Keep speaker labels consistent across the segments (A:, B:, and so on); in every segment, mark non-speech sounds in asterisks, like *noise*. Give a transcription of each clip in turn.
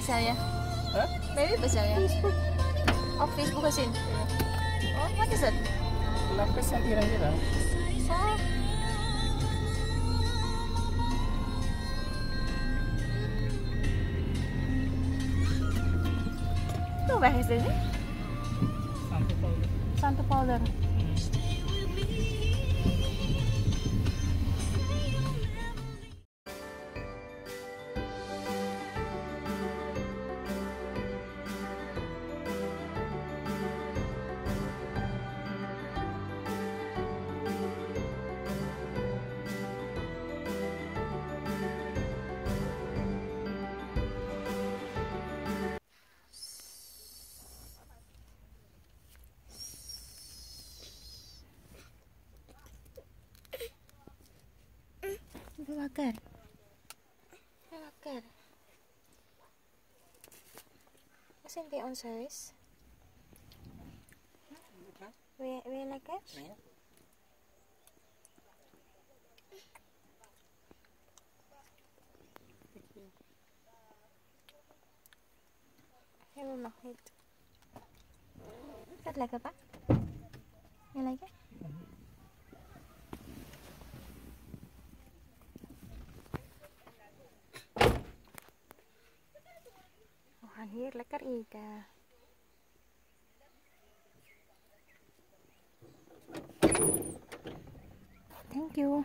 A: bestel je?
B: Huh?
A: Bij wie bestel je?
B: Facebook.
A: Op Facebook gezien? Oh, wat is het?
B: Lapis yang kira-kira.
A: Oh. Hoe weg is dit? hè?
B: Sampai tahu.
A: Santa Powder. Udah wakker. Udah wakker. We zijn bij ons huis. Wil je, wil je lekker?
B: Ja.
A: Helemaal nog niet. Is dat lekker, pa? Je lekker? We gaan hier lekker eten. Thank you.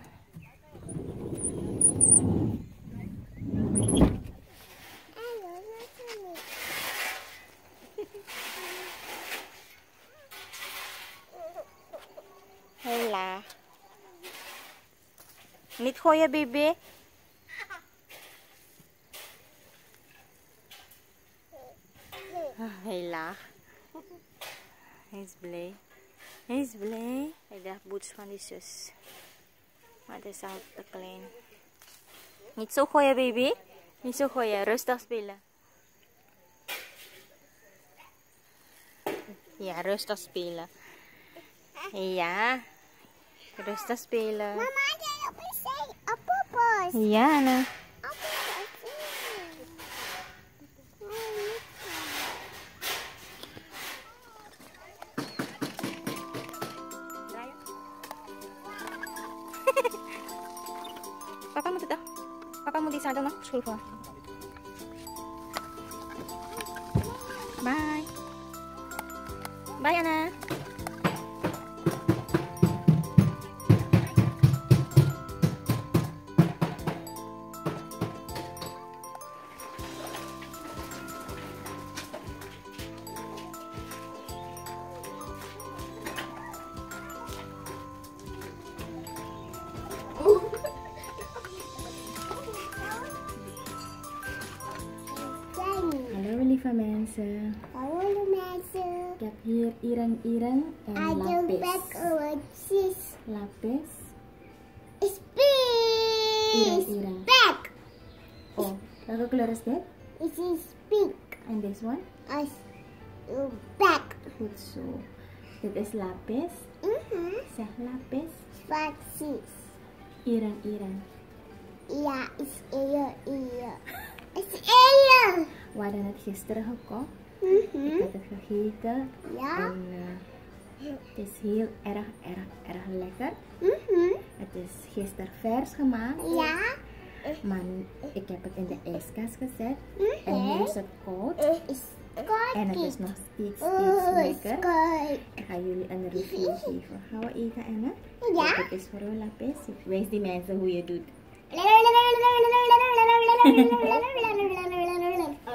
A: Hela. Niet gooien, baby. Hij is blij. Hij is blij. Hij draagt boots van die zus. Maar het is al te klein. Niet zo gooien, baby. Niet zo gooien. Rustig spelen. Ja, rustig spelen. Ja. Rustig spelen.
C: Mama, jij op een zee, op.
A: Ja, nou. Papa moet die zadel nog schroeven. Bye. Bye, Anna. Lieve mensen.
C: Hallo mensen.
A: Ik heb hier ireng-ireng en
C: I do
A: lapis.
C: back overseas.
A: Lapis.
C: Speak.
A: Ireng-ireng.
C: Back.
A: Oh, welke kleur is dit?
C: It is pink.
A: En this one?
C: As uh, back.
A: Goed zo. Dit is lapis.
C: Mhm.
A: Zeg lapis.
C: Spaties.
A: Ireng-ireng.
C: Ja, is eer, eer. Is eer.
A: We hadden het gisteren gekocht.
C: Mhm.
A: Ik heb het gegeten.
C: Ja.
A: En eh, het is heel erg, erg, erg lekker.
C: Mhm.
A: Het is gisteren vers gemaakt.
C: Ja.
A: Maar ik heb het in de ijskast gezet.
C: Mhm.
A: En nu is het koud.
C: Is
A: En het is nog steeds,
C: Oh,
A: lekker. Ik ga jullie een review geven. Gaan we eten, Anna?
C: Ja.
A: Dit is voor een lapis. Wijs die mensen hoe je doet.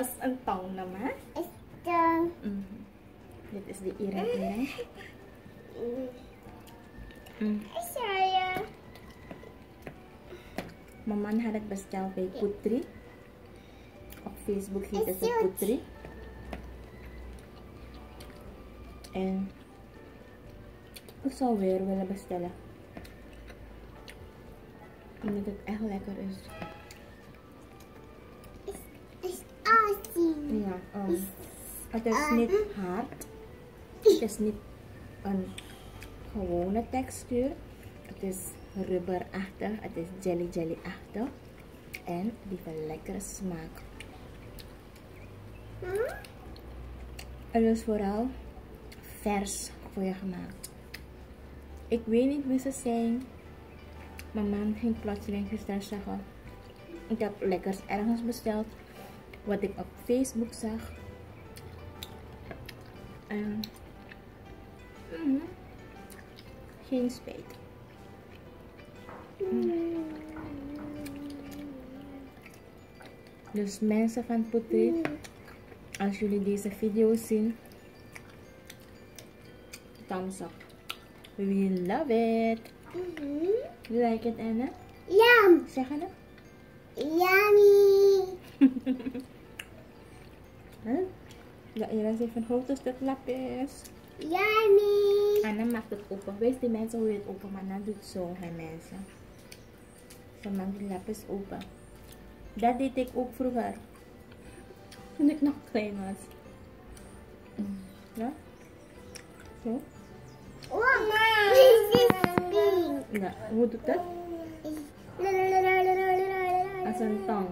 C: Is de...
A: Mhm. Dit is de ireng-ireng. Mm.
C: Saya.
A: Mijn man had het besteld bij Putri. Op Facebook heet het? Putri. En ik zou weer willen bestellen. Omdat het echt lekker. Is um, het is niet hard. Het is niet een gewone textuur. Het is rubberachtig. Het is jelly jelly-achtig. En die heeft een lekkere smaak.
C: Huh?
A: Het is vooral vers voor je gemaakt. Ik weet niet wie ze zijn. Mijn man ging plotseling gisteren zeggen. Ik heb lekkers ergens besteld. Wat ik op Facebook zag. En mhm, geen spijt. Dus mensen van Putri, als jullie deze video zien, thumbs up. We love it.
C: Mhm.
A: You like it, Anna?
C: Yum.
A: Zeg het.
C: Yummy.
A: Huh? Ja, hier is even een grote stuk lapis.
C: Yummy.
A: Anna maakt het open. Wees die mensen hoe je het open maakt. Anna doet zo, hè mensen. Ze maakt die lapis open. Dat deed ik ook vroeger. Toen ik nog klein was. Ja? Zo?
C: Pink?
A: Ja, hoe doet dat? Als een tong.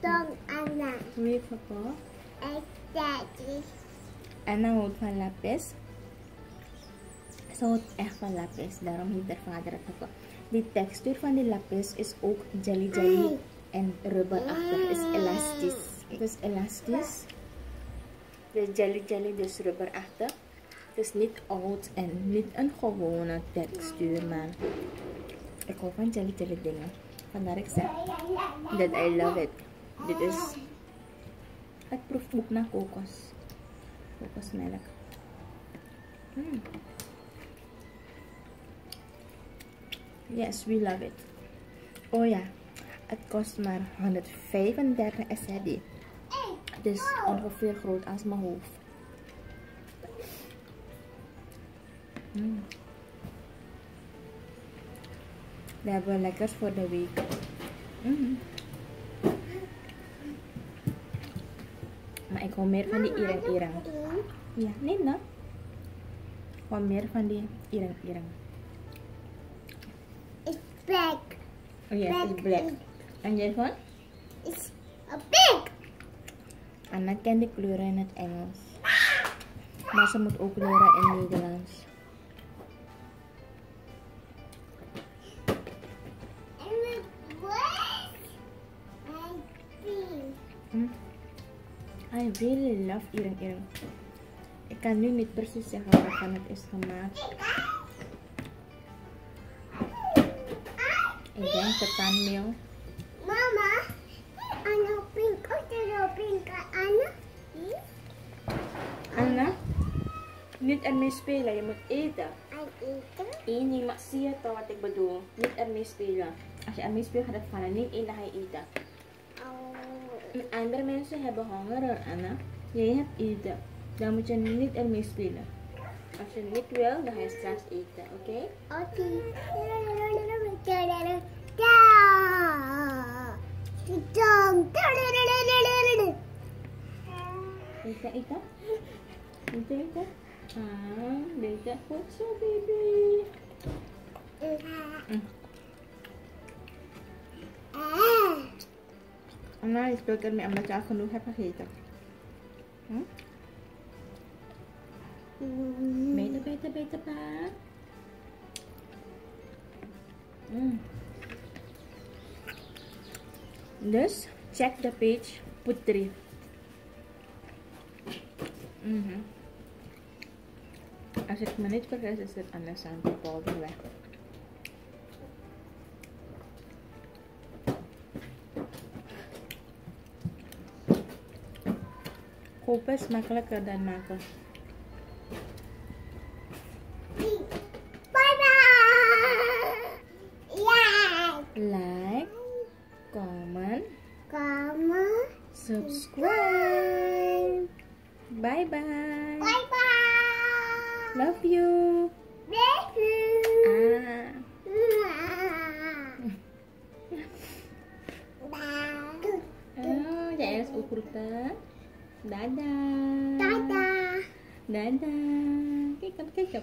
C: Tong Anna.
A: Weet je wat?
C: Exactly.
A: Anna houdt van lapis. Ze houdt echt van lapis, daarom heeft haar vader het gekocht. Die textuur van die lapis is ook jelly jelly en rubberachtig. is elastisch. Het is elastisch. De jelly jelly dus rubberachtig. Het is niet oud en niet een gewone textuur, maar ik hou van jelly jelly dingen. Vandaar zeg that I love it. Dit is het proeft ook naar kokos. Kokosmelk. Mm. Yes, we love it. Oh ja, het kost maar 135 SRD. Het is ongeveer groot als mijn hoofd. Mm. Hebben lekkers voor de week. Mm. Maar ik hou meer van die ireng-ireng. Ja, nee, no. Gewoon meer van die ireng-ireng.
C: It's black.
A: Oh ja, het is black. En jij van?
C: It's a pig.
A: Anna kent de kleuren in het Engels. Maar ze moet ook leren in Nederlands.
C: I
A: really love ireng-ireng. Ik kan nu niet precies zeggen waarvan het is gemaakt. Ik denk ketanmeel.
C: Mama, Anna a pink. Anna.
A: Anna, niet ermee spelen, je moet eten.
C: I eat it.
A: Eén, je mag zie je toch wat ik bedoel? Niet ermee spelen. Als je ermee speelt gaat het vallen. Niet dan ga je eten.
C: Oh.
A: En andere mensen hebben honger, Anna. Jij hebt eten. Dan moet je niet ermee spelen. Als je niet wil, dan ga je straks eten, oké?
C: Okay.
A: Wil je eten? Wil je eten? Ah, deze goed zo, baby. Anna, je speelt ermee omdat je al genoeg hebt gegeten. Hm? Beter, beter, beter, pa. Mm. Dus, check the page Putri. Mhm. Als ik me niet vergis, is Kupas makhluk dan makhluk. Like, comment, comment, subscribe. Bye bye. Love you.
C: Love you.
A: Ah. *laughs* Oh, đã da đã
C: da
A: đã da cái cặp cái cặp